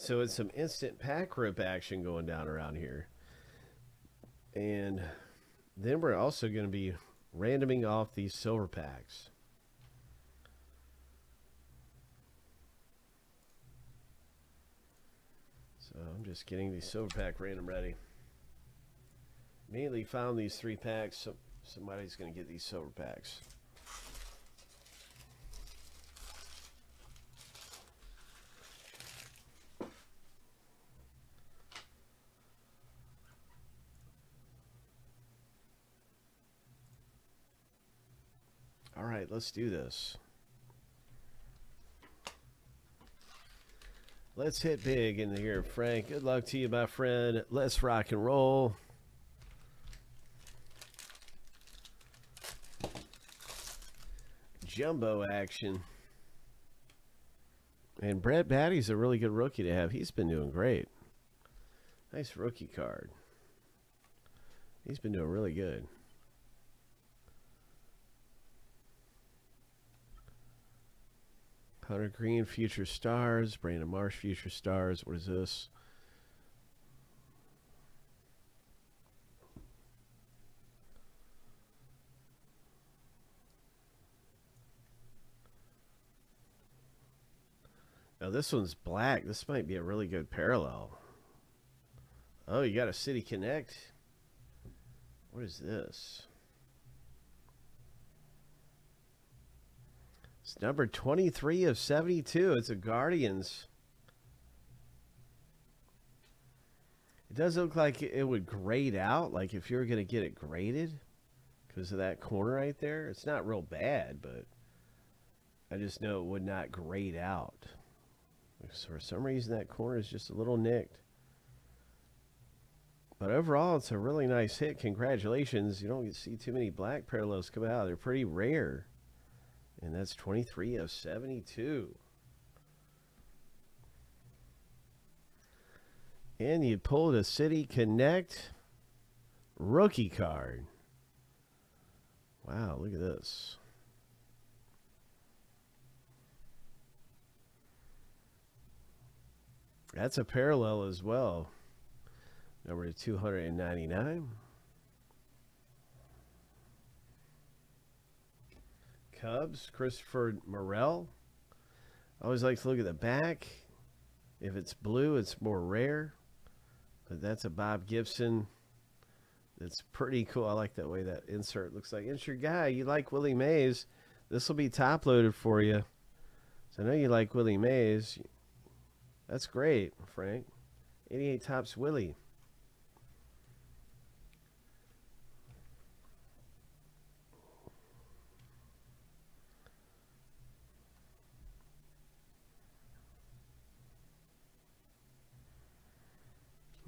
So it's some instant pack rip action going down around here. And then we're also going to be randoming off these silver packs. So I'm just getting the silver pack random ready. Immediately found these three packs. So somebody's going to get these silver packs. All right, let's do this. Let's hit big in here, Frank. Good luck to you, my friend. Let's rock and roll. Jumbo action. And Brett Baty's a really good rookie to have. He's been doing great. Nice rookie card. He's been doing really good. Hunter Greene, Future Stars. Brandon Marsh, Future Stars. What is this? Now this one's black. This might be a really good parallel. Oh, you got a City Connect. What is this? It's number 23 of 72. It's a Guardians. It does look like it would grade out, like if you were going to get it graded because of that corner right there. It's not real bad, but I just know it would not grade out. For some reason, that corner is just a little nicked. But overall, it's a really nice hit. Congratulations. You don't see too many black parallels come out. They're pretty rare. And that's 23 of 72. And you pulled a City Connect rookie card. Wow, look at this. That's a parallel as well. Number 299. Cubs, Christopher Morel. I always like to look at the back. If it's blue, it's more rare. But that's a Bob Gibson. It's pretty cool. I like that way that insert looks like. It's your guy. You like Willie Mays. This will be top loaded for you. So I know you like Willie Mays. That's great, Frank. 88 Topps Willie.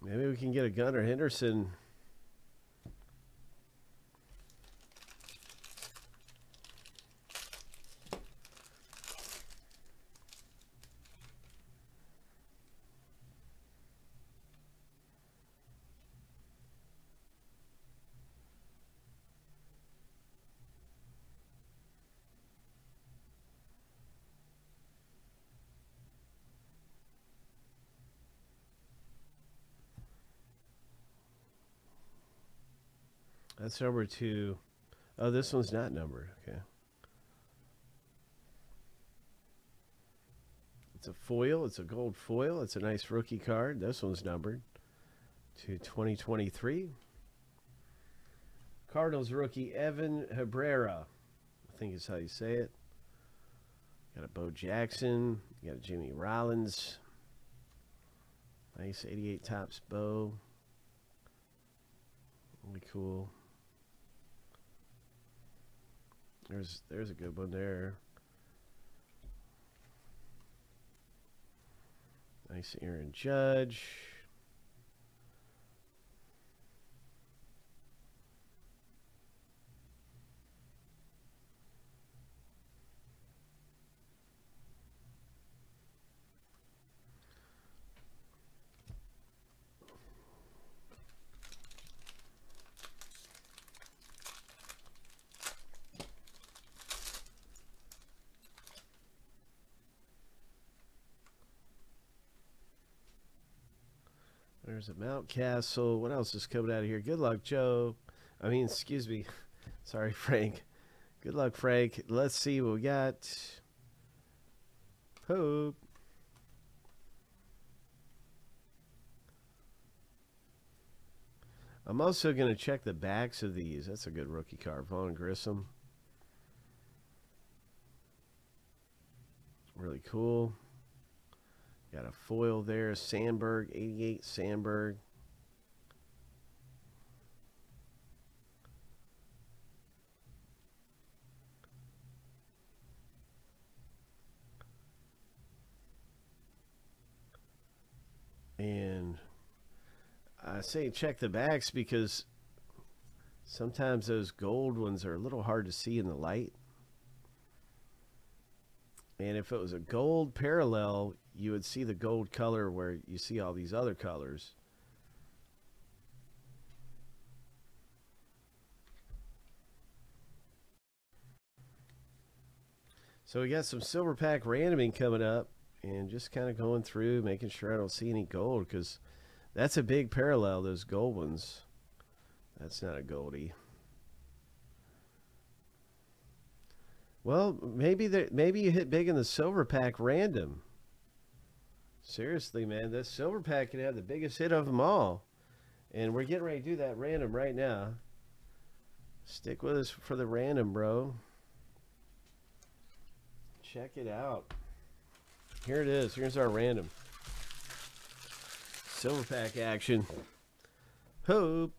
Maybe we can get a Gunnar Henderson. That's number two. Oh, this one's not numbered. Okay. It's a foil. It's a gold foil. It's a nice rookie card. This one's numbered to 2023. Cardinals rookie Evan Hebrera. I think is how you say it. Got a Bo Jackson. Got a Jimmy Rollins. Nice 88 Topps Bo. Really cool. There's there's a good one there. Nice Aaron Judge. There's a Mountcastle. What else is coming out of here? Good luck, Joe. I mean, excuse me. Sorry, Frank. Good luck, Frank. Let's see what we got. Hope. I'm also going to check the backs of these. That's a good rookie card. Vaughn Grissom. Really cool. Got a foil there. Sandberg, 88 Sandberg. And I say check the backs because sometimes those gold ones are a little hard to see in the light. And if it was a gold parallel, you would see the gold color where you see all these other colors. So we got some silver pack randoming coming up and just kind of going through making sure I don't see any gold because that's a big parallel those gold ones. That's not a goldie. Well maybe that maybe you hit big in the silver pack random seriously man this silver pack can have the biggest hit of them all and we're getting ready to do that random right now stick with us for the random bro check it out here it is. Here's our random. Silver pack action. Hope.